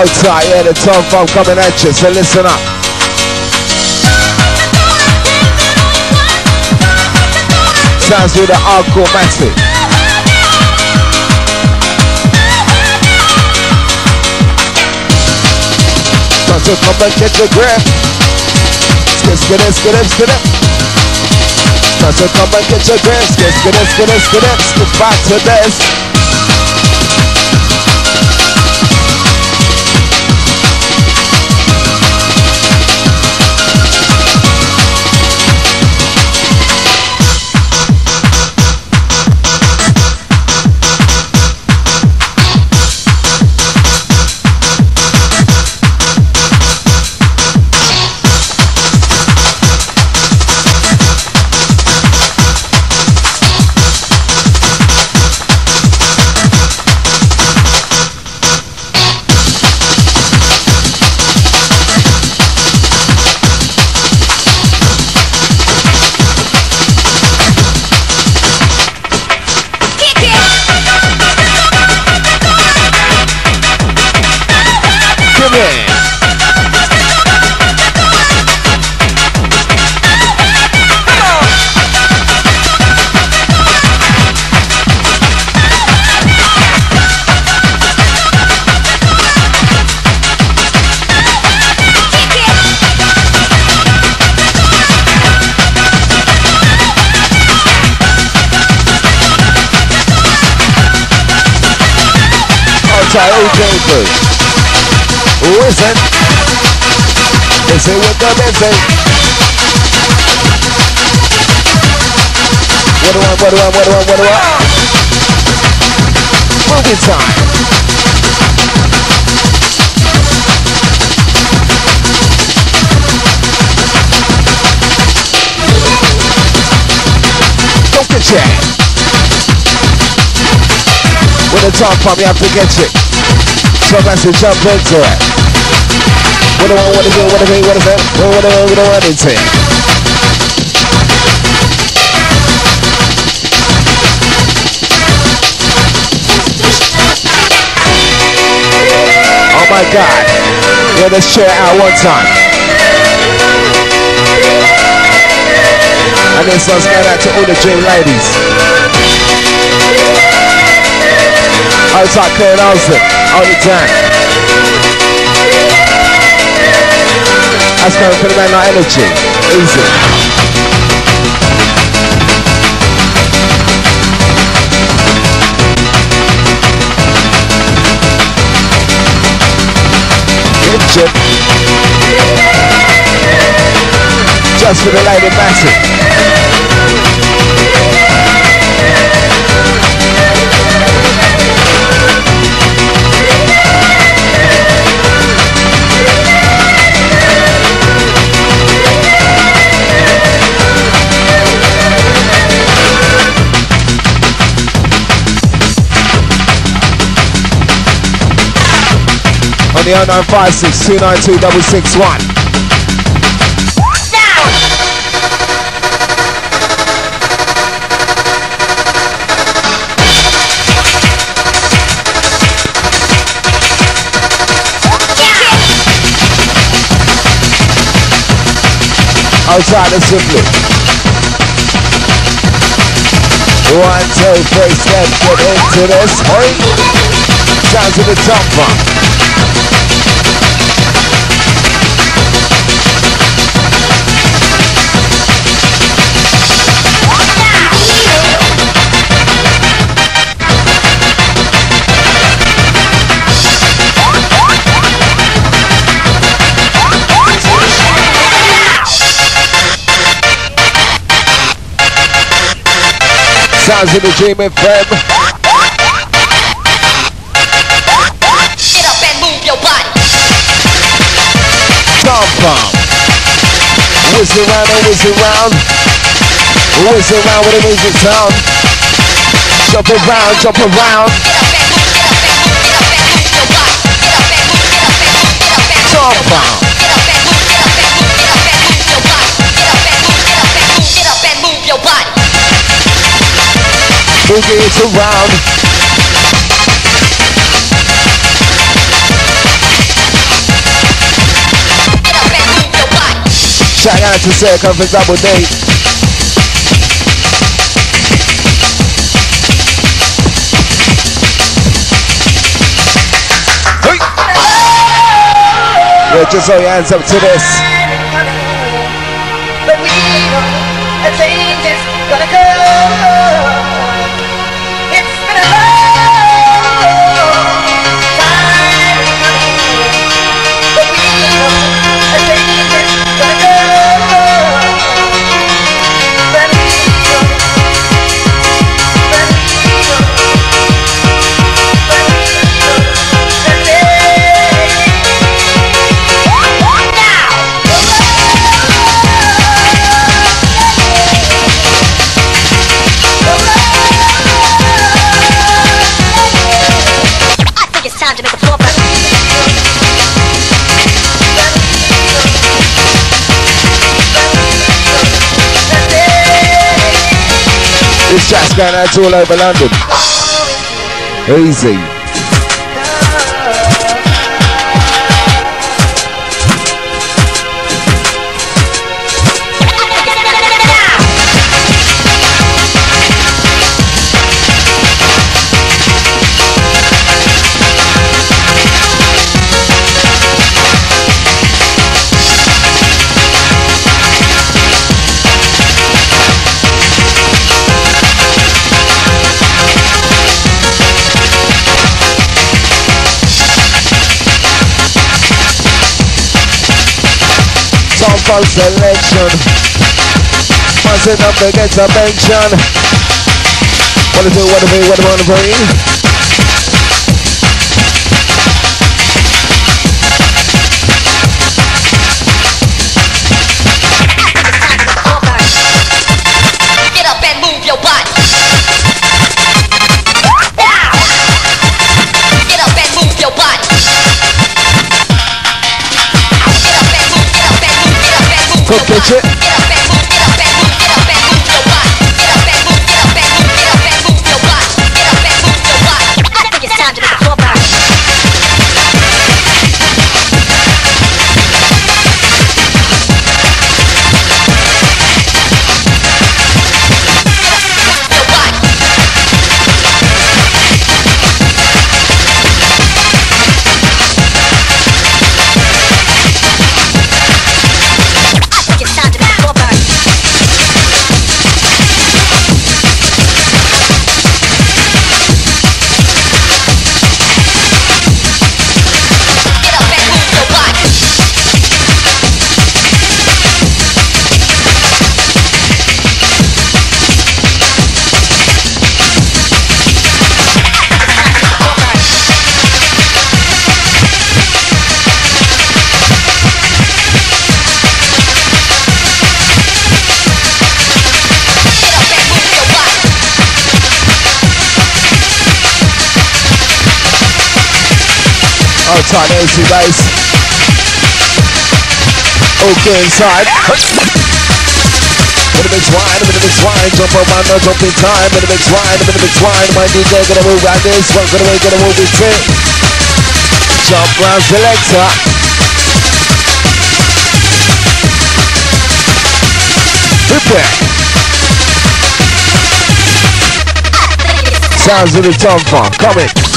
Tight, yeah, the Tom Funk coming at you, so listen up. Sounds with the hardcore massive. So come and get your grip. Skid, skid, skid, skid, skid. So come and get your grip. Skid, skid, skid, skid, skid. Back to this. Jacob. Who is it? Is it with the busy? What do I, what do I, what do I, what do I? Movie time. The top pump, you have to get it. So I to jump into it. What do I want to do? What do I what is it? What do I what do I want to do. Oh my god. Yeah, let's share out one time. And one's going out to all the dream ladies. Outside Kurt Olsen all the time. That's going to put him in energy. Easy. Good. Just for the lady massive. The 0956 292 661. outside of simply. One, two, three, step, get into this. Hurry. Sounds of the top funk. Sounds of the Dream. Pom. Whiz around and whiz around. Whiz around with the music sound. Jump around, jump around. Tom Pom. boogie it around. Shout out to Circle for Double D. Yeah, just throw your hands up to this. But we know change is gonna come. This track's going out all over London. Easy. For selection. Must not forget to mention. What to do, what to be, what to want to bring. Cook Tight AC bass. Okay, inside. In the mix wine, in the mix wine, jump on my no jump in time. In the mix wine, in the mix wine, my DJ gonna move like this, one gonna make gonna move this tip. Jump round selector. Prepare. Sounds of the Tom Funk, coming.